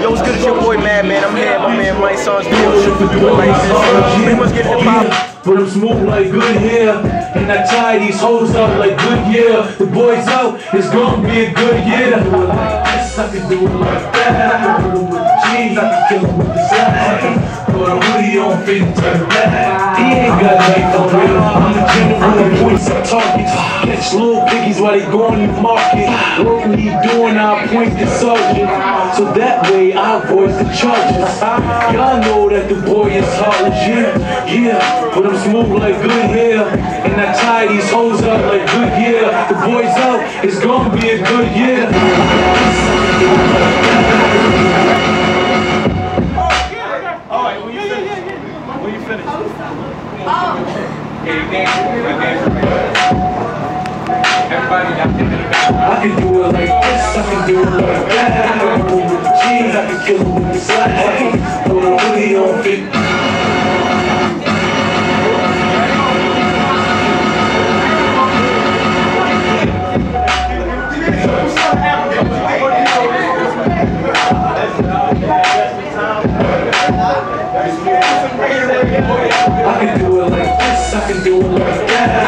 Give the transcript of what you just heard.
Yo, what's good? It's your boy Madman. I'm here, my man Mysonne's video shoot for doing like this. Pretty much getting the pop. But I'm smooth like good hair. And I tie these hoes up like good year. The boys out, it's gonna be a good year. I can do it like this, I can do it like that. I can do it with the jeans, I can kill it with the slacks Put a hoodie on, fit to the back He ain't got nothing for real. I'm a general, little while they going to market. What he doing, I point the sergeant. So that way I voice the charges. Y'all know that the boy is heartless, yeah, yeah But I'm smooth like good hair. And I tie these hoes up like good year The boys out, it's gonna be a good year. Alright, when you finish. When you finish. Oh. I can do it like this, I can do it like that. I can move with the jeans, I can kill it with the slacks Put a hoodie on, fit. I can do it like this, I can do it like that